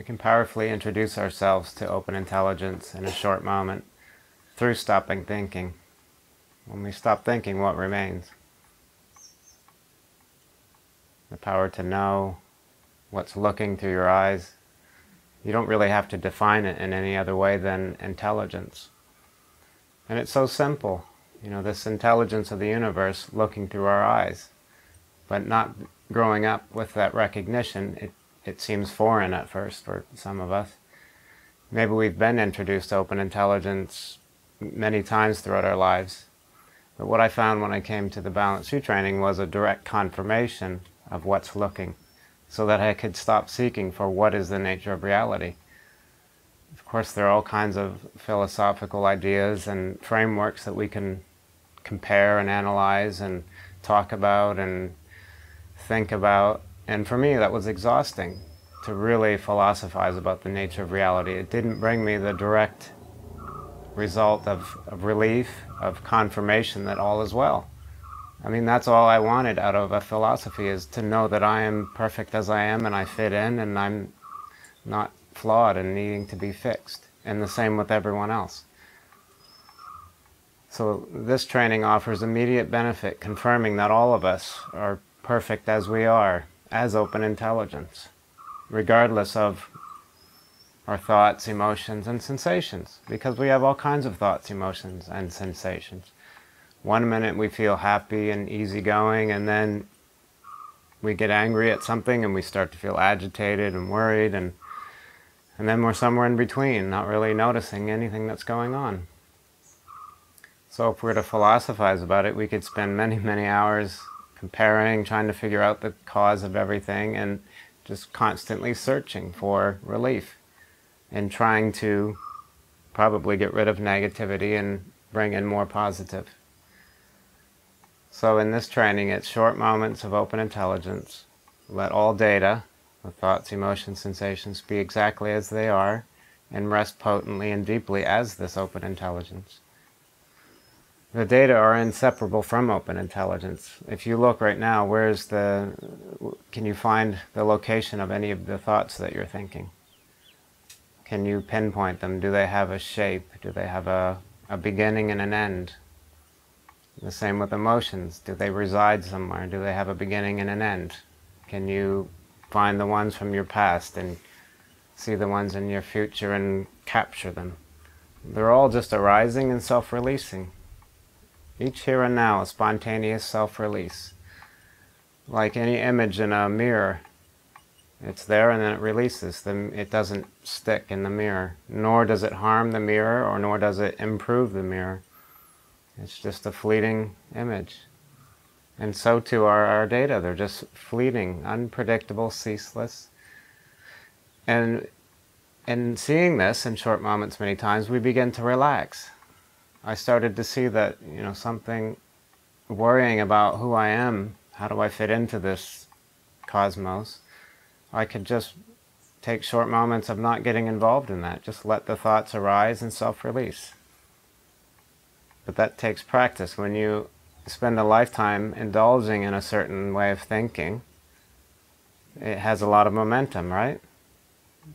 We can powerfully introduce ourselves to open intelligence in a short moment through stopping thinking. When we stop thinking, what remains? The power to know what's looking through your eyes. You don't really have to define it in any other way than intelligence. And it's so simple, you know, this intelligence of the universe looking through our eyes. But not growing up with that recognition, it, it seems foreign at first for some of us. Maybe we've been introduced to open intelligence many times throughout our lives. But what I found when I came to the Balanced View training was a direct confirmation of what's looking, so that I could stop seeking for what is the nature of reality Of course, there are all kinds of philosophical ideas and frameworks that we can compare and analyze and talk about and think about. And for me, that was exhausting to really philosophize about the nature of reality. It didn't bring me the direct result of, of relief, of confirmation that all is well. I mean, that's all I wanted out of a philosophy is to know that I am perfect as I am and I fit in and I'm not flawed and needing to be fixed. And the same with everyone else. So this training offers immediate benefit, confirming that all of us are perfect as we are, as open intelligence, regardless of our thoughts, emotions, and sensations, because we have all kinds of thoughts, emotions, and sensations. One minute we feel happy and easygoing, and then we get angry at something and we start to feel agitated and worried and and then we're somewhere in between, not really noticing anything that's going on. So if we were to philosophize about it, we could spend many, many hours comparing, trying to figure out the cause of everything, and just constantly searching for relief and trying to probably get rid of negativity and bring in more positive. So in this training, it's short moments of open intelligence. Let all data, the thoughts, emotions, sensations be exactly as they are and rest potently and deeply as this open intelligence. The data are inseparable from open intelligence. If you look right now, where's the, can you find the location of any of the thoughts that you're thinking? Can you pinpoint them? Do they have a shape? Do they have a, a beginning and an end? The same with emotions. Do they reside somewhere? Do they have a beginning and an end? Can you find the ones from your past and see the ones in your future and capture them. They're all just arising and self-releasing. Each here and now, a spontaneous self-release. Like any image in a mirror, it's there and then it releases. Then it doesn't stick in the mirror, nor does it harm the mirror, or nor does it improve the mirror. It's just a fleeting image. And so too are our data. They're just fleeting, unpredictable, ceaseless. And in seeing this in short moments many times, we begin to relax. I started to see that, you know, something worrying about who I am, how do I fit into this cosmos, I could just take short moments of not getting involved in that. Just let the thoughts arise and self-release. But that takes practice. When you spend a lifetime indulging in a certain way of thinking, it has a lot of momentum, right?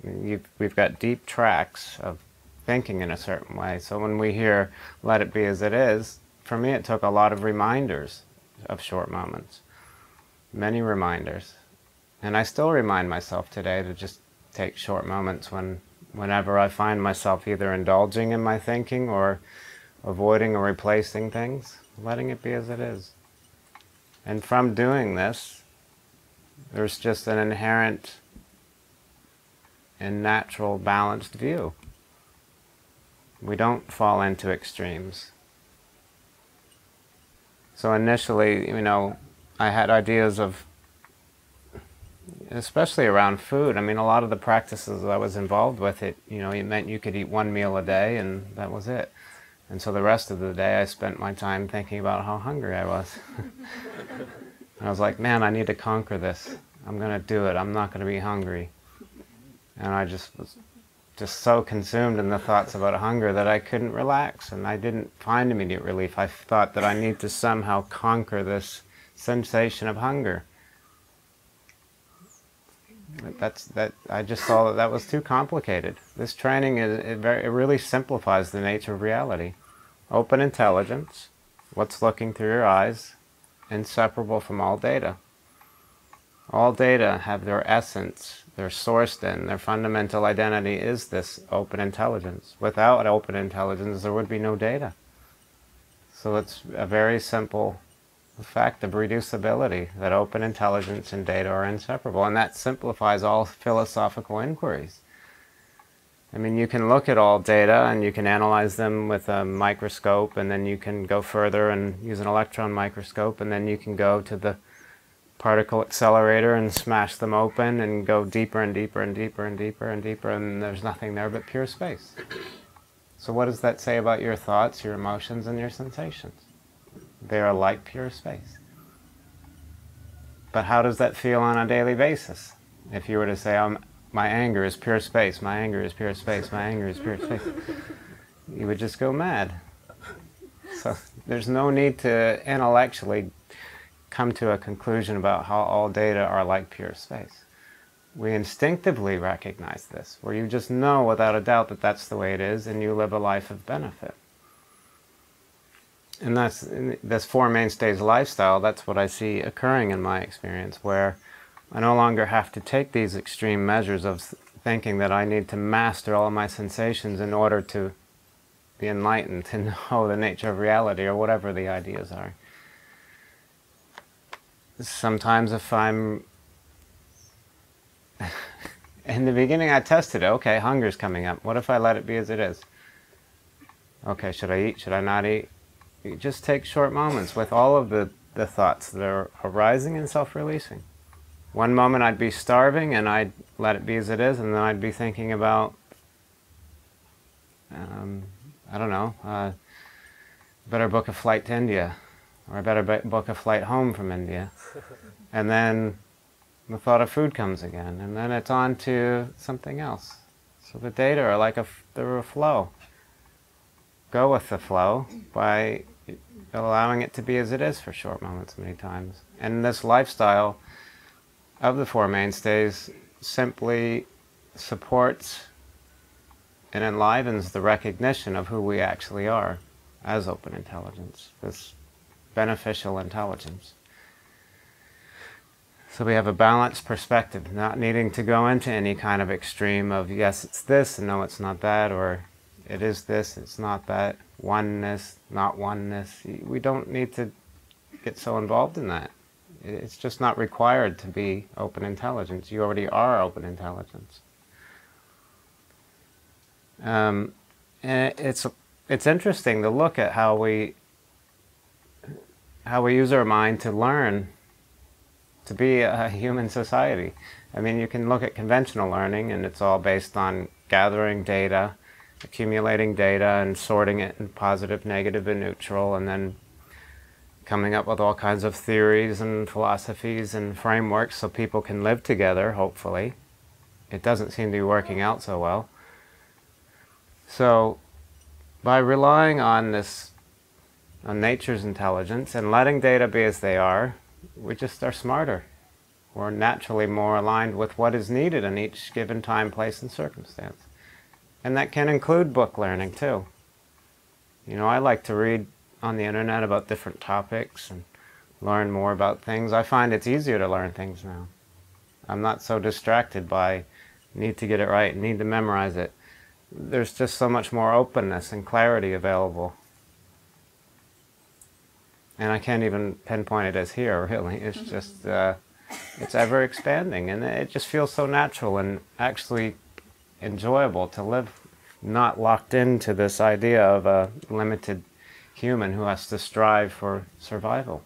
You've, we've got deep tracks of thinking in a certain way. So when we hear, let it be as it is, for me it took a lot of reminders of short moments. Many reminders. And I still remind myself today to just take short moments when, whenever I find myself either indulging in my thinking or avoiding or replacing things letting it be as it is. And from doing this, there's just an inherent and natural balanced view. We don't fall into extremes. So initially, you know, I had ideas of, especially around food. I mean, a lot of the practices I was involved with, it, you know, it meant you could eat one meal a day and that was it. And so the rest of the day I spent my time thinking about how hungry I was. and I was like, man, I need to conquer this. I'm going to do it. I'm not going to be hungry. And I just was just so consumed in the thoughts about hunger that I couldn't relax and I didn't find immediate relief. I thought that I need to somehow conquer this sensation of hunger. That's that. I just saw that that was too complicated. This training is it, very, it really simplifies the nature of reality. Open intelligence, what's looking through your eyes, inseparable from all data. All data have their essence, their source in, their fundamental identity is this open intelligence. Without open intelligence, there would be no data. So it's a very simple fact of reducibility, that open intelligence and data are inseparable. And that simplifies all philosophical inquiries. I mean, you can look at all data and you can analyze them with a microscope, and then you can go further and use an electron microscope, and then you can go to the particle accelerator and smash them open and go deeper and deeper and deeper and deeper and deeper, and there's nothing there but pure space. So, what does that say about your thoughts, your emotions, and your sensations? They are like pure space. But how does that feel on a daily basis? If you were to say, um, my anger is pure space, my anger is pure space, my anger is pure space, you would just go mad. So there's no need to intellectually come to a conclusion about how all data are like pure space. We instinctively recognize this, where you just know without a doubt that that's the way it is and you live a life of benefit and that's this four mainstays lifestyle that's what i see occurring in my experience where i no longer have to take these extreme measures of thinking that i need to master all my sensations in order to be enlightened to know the nature of reality or whatever the ideas are sometimes if i'm in the beginning i tested it. Okay hunger's coming up. What if i let it be as it is? Okay should i eat? Should i not eat? You just take short moments with all of the, the thoughts that are arising and self releasing. One moment I'd be starving and I'd let it be as it is, and then I'd be thinking about, um, I don't know, uh, better book a flight to India, or I better book a flight home from India. and then the thought of food comes again, and then it's on to something else. So the data are like a, they're a flow. Go with the flow by allowing it to be as it is for short moments many times. And this lifestyle of the Four Mainstays simply supports and enlivens the recognition of who we actually are as open intelligence, this beneficial intelligence. So we have a balanced perspective, not needing to go into any kind of extreme of yes, it's this, and no, it's not that, or it is this, it's not that, oneness, not oneness. We don't need to get so involved in that. It's just not required to be open intelligence. You already are open intelligence. Um, and it's it's interesting to look at how we how we use our mind to learn to be a human society. I mean, you can look at conventional learning, and it's all based on gathering data accumulating data and sorting it in positive, negative, and neutral, and then coming up with all kinds of theories and philosophies and frameworks so people can live together, hopefully. It doesn't seem to be working out so well. So, by relying on this, on nature's intelligence and letting data be as they are, we just are smarter. We're naturally more aligned with what is needed in each given time, place, and circumstance. And that can include book learning too. You know, I like to read on the internet about different topics and learn more about things. I find it's easier to learn things now. I'm not so distracted by need to get it right, need to memorize it. There's just so much more openness and clarity available. And I can't even pinpoint it as here, really. It's just, uh, it's ever expanding and it just feels so natural and actually enjoyable to live not locked into this idea of a limited human who has to strive for survival.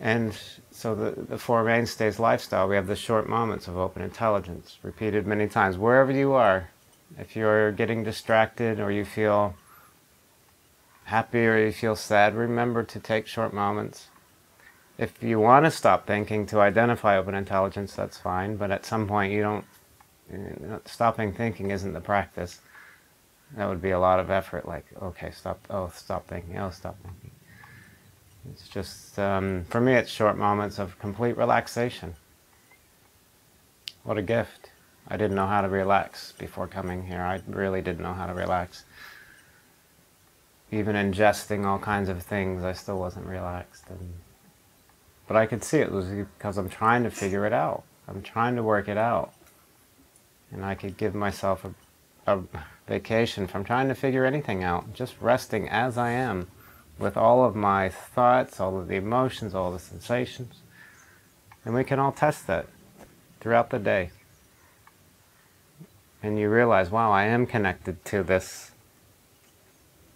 And so the, the Four Mainstays lifestyle, we have the short moments of open intelligence, repeated many times, wherever you are. If you're getting distracted or you feel happy or you feel sad, remember to take short moments. If you want to stop thinking to identify open intelligence, that's fine, but at some point you don't stopping thinking isn't the practice. That would be a lot of effort. Like, okay, stop. Oh, stop thinking. Oh, stop thinking. It's just um, for me. It's short moments of complete relaxation. What a gift. I didn't know how to relax before coming here. I really didn't know how to relax. Even ingesting all kinds of things, I still wasn't relaxed. And, but I could see it was because I'm trying to figure it out. I'm trying to work it out. And I could give myself a, a vacation from trying to figure anything out, just resting as I am with all of my thoughts, all of the emotions, all the sensations. And we can all test that throughout the day. And you realize, wow, I am connected to this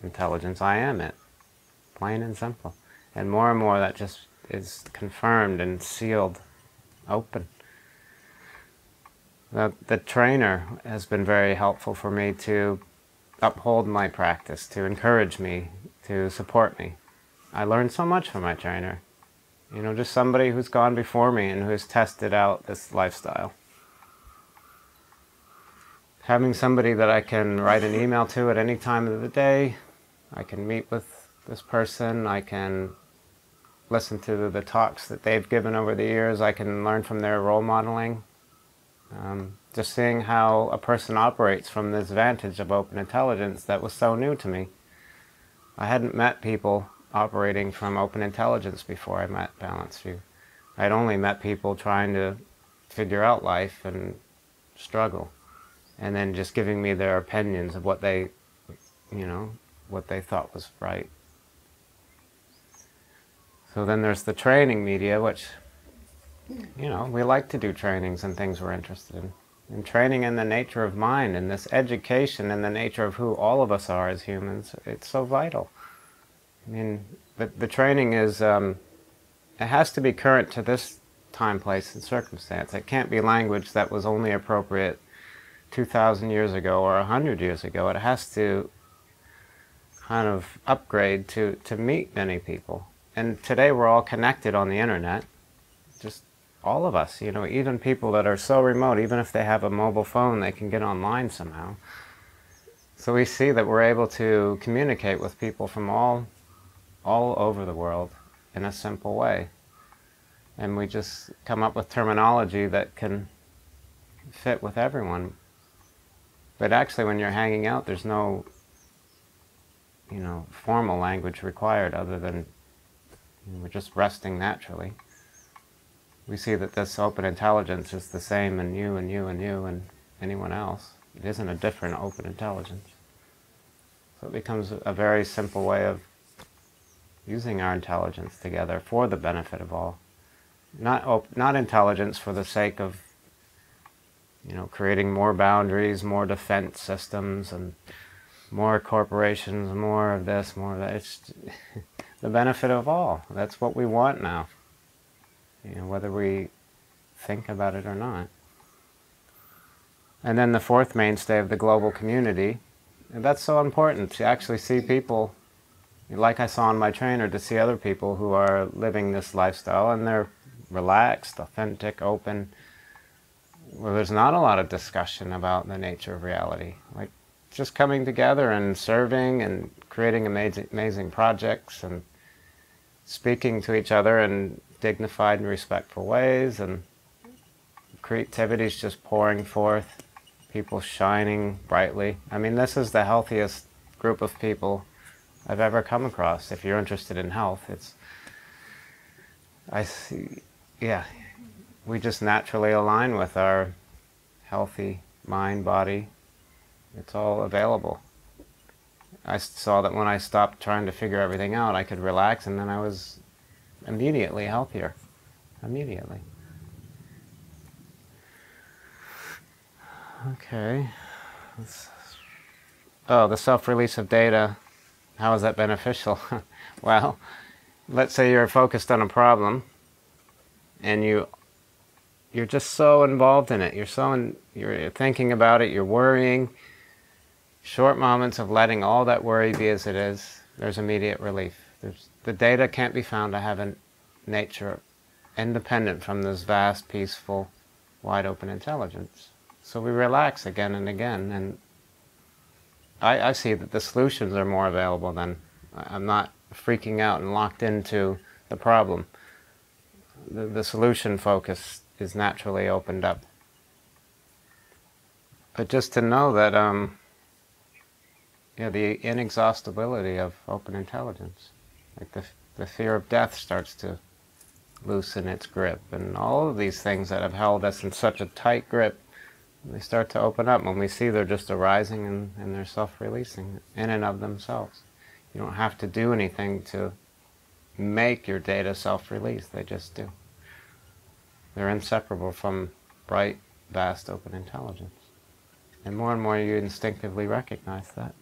intelligence. I am it. Plain and simple. And more and more that just is confirmed and sealed, open. The, the trainer has been very helpful for me to uphold my practice, to encourage me, to support me. I learned so much from my trainer. You know, just somebody who's gone before me and who's tested out this lifestyle. Having somebody that I can write an email to at any time of the day, I can meet with this person, I can listen to the talks that they've given over the years, I can learn from their role modeling. Um, just seeing how a person operates from this vantage of open intelligence that was so new to me. I hadn't met people operating from open intelligence before I met Balanced View. I'd only met people trying to figure out life and struggle, and then just giving me their opinions of what they, you know, what they thought was right. So then there's the training media, which, you know, we like to do trainings and things we're interested in. And training in the nature of mind and this education in the nature of who all of us are as humans, it's so vital. I mean, the, the training is, um, it has to be current to this time, place, and circumstance. It can't be language that was only appropriate 2,000 years ago or 100 years ago. It has to kind of upgrade to, to meet many people. And today we're all connected on the internet, just all of us, you know, even people that are so remote, even if they have a mobile phone, they can get online somehow. So we see that we're able to communicate with people from all all over the world in a simple way. And we just come up with terminology that can fit with everyone. But actually, when you're hanging out, there's no, you know, formal language required other than you know, we're just resting naturally. We see that this open intelligence is the same in you and you and you and anyone else. It isn't a different open intelligence. So it becomes a very simple way of using our intelligence together for the benefit of all. Not, not intelligence for the sake of, you know, creating more boundaries, more defense systems, and more corporations, more of this, more of that. It's the benefit of all. That's what we want now. You know, whether we think about it or not. And then the fourth mainstay of the global community, and that's so important to actually see people like I saw in my trainer, to see other people who are living this lifestyle and they're relaxed, authentic, open, Well, there's not a lot of discussion about the nature of reality. Like just coming together and serving and creating amazing, amazing projects and speaking to each other in dignified and respectful ways and creativity is just pouring forth, people shining brightly. I mean, this is the healthiest group of people I've ever come across. If you're interested in health, it's I see. Yeah, we just naturally align with our healthy mind, body. It's all available. I saw that when I stopped trying to figure everything out, I could relax, and then I was immediately healthier. Immediately. Okay. Oh, the self-release of data how is that beneficial? well, let's say you're focused on a problem and you you're just so involved in it. You're so in, you're thinking about it, you're worrying. Short moments of letting all that worry be as it is, there's immediate relief. There's, the data can't be found to have a nature independent from this vast, peaceful, wide open intelligence. So we relax again and again, and I, I see that the solutions are more available than I'm not freaking out and locked into the problem. The, the solution focus is naturally opened up but just to know that, um, yeah, the inexhaustibility of open intelligence, like the the fear of death starts to loosen its grip, and all of these things that have held us in such a tight grip, they start to open up when we see they're just arising and, and they're self-releasing in and of themselves. You don't have to do anything to make your data self-release; they just do. They're inseparable from bright, vast, open intelligence. And more and more you instinctively recognize that.